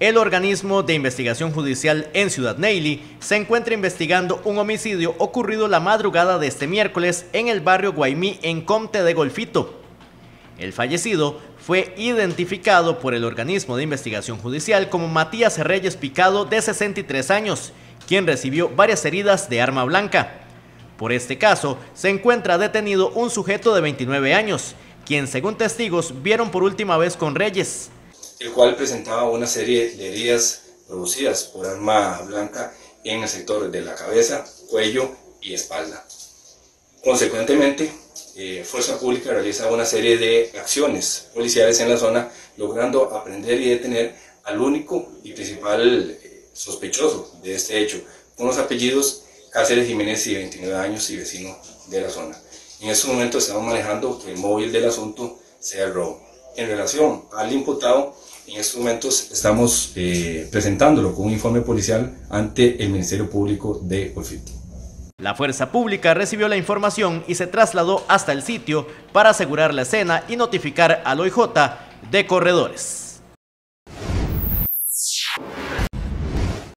El organismo de investigación judicial en Ciudad Neily se encuentra investigando un homicidio ocurrido la madrugada de este miércoles en el barrio Guaymí en Comte de Golfito. El fallecido fue identificado por el organismo de investigación judicial como Matías Reyes Picado de 63 años, quien recibió varias heridas de arma blanca. Por este caso, se encuentra detenido un sujeto de 29 años, quien según testigos vieron por última vez con Reyes el cual presentaba una serie de heridas producidas por arma blanca en el sector de la cabeza, cuello y espalda. Consecuentemente, eh, Fuerza Pública realiza una serie de acciones policiales en la zona, logrando aprender y detener al único y principal eh, sospechoso de este hecho, con los apellidos Cáceres Jiménez y 29 años y vecino de la zona. En este momento estamos manejando que el móvil del asunto sea el. En relación al imputado, en estos momentos estamos eh, presentándolo con un informe policial ante el Ministerio Público de Golfito. La fuerza pública recibió la información y se trasladó hasta el sitio para asegurar la escena y notificar al OIJ de corredores.